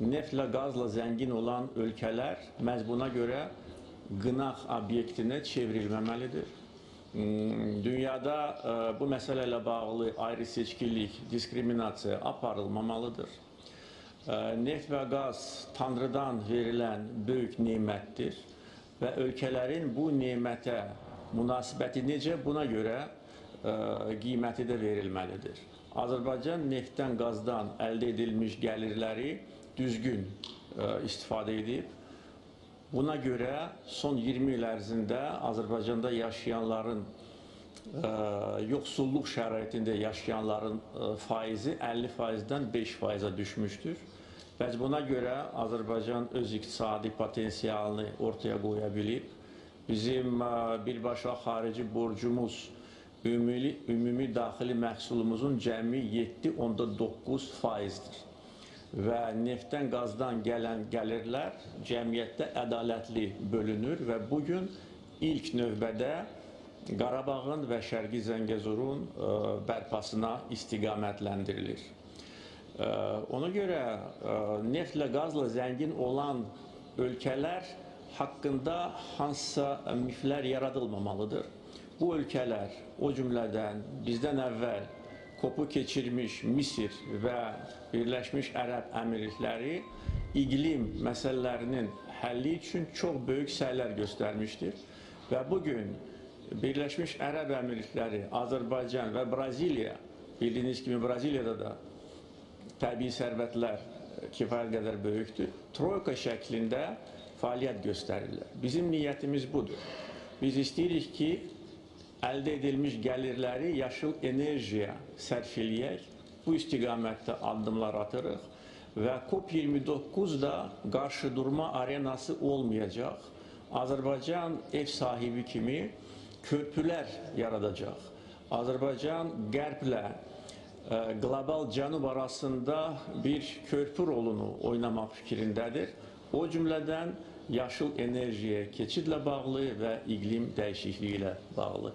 neftlə, qazla zəngin olan ölkələr məhz buna görə qınaq obyektinə çevrilməməlidir. Hmm, Dünyada e, bu məsələ ilə bağlı ayrı seçkilik, diskriminasiya aparılmamalıdır. E, Neft və qaz Tanrıdan verilən böyük nemətdir və ölkələrin bu nemətə münasibəti necə buna görə qiyməti də verilməlidir. Azərbaycan neftdən, qazdan əldə edilmiş gəlirləri düzgün e, istifadə edib. Buna görə son 20 il ərzində Azərbaycanda yaşayanların e, yoxsulluq şəraitində yaşayanların e, faizi 50 faizdən 5 faiza düşmüşdür. Və buna görə Azərbaycan öz iqtisadi potensialını ortaya qoya bilib. Bizim e, birbaşa xarici borcumuz ümumi, ümumi daxili məhsulumuzun cəmi 7.9 faizdir. Və neftdən, qazdan gələn gəlirlər cəmiyyətdə ədalətli bölünür və bu gün ilk növbədə Qarabağın və Şərqi Zəngəzurun ə, bərpasına istiqamətlendirilir. Ə, Ona görə ə, neftlə, qazla zəngin olan ölkələr haqqında hansısa miflər yaradılmamalıdır. Bu ölkələr, o cümlədən bizdən əvvəl kopu keçirmiş Misir və Birləşmiş Ərəb Əmirlikləri iqlim məsələlərinin həlli üçün çox böyük səylər göstərmişdir. Və bu gün Birləşmiş Ərəb Əmirlikləri, Azərbaycan və Braziliya, bildiyiniz kimi Braziliyada da təbii sərvətlər kifayət qədər böyükdür. Troika şəklində fəaliyyət göstərirlər. Bizim niyyətimiz budur. Biz istəyirik ki, əldə edilmiş gəlirləri yaşıl enerjiyə sərf eləyək. Bu istiqamətdə addımlar atırıq və COP29 da qarşı durma arenası olmayacaq. Azərbaycan ev sahibi kimi körpülər yaradacaq. Azərbaycan qərblə ə, qlobal cənub arasında bir körpü rolunu oynamaq fikrindədir. O cümlədən yaşıl enerjiyə keçidlə bağlı və iqlim dəyişikliyi ilə bağlı.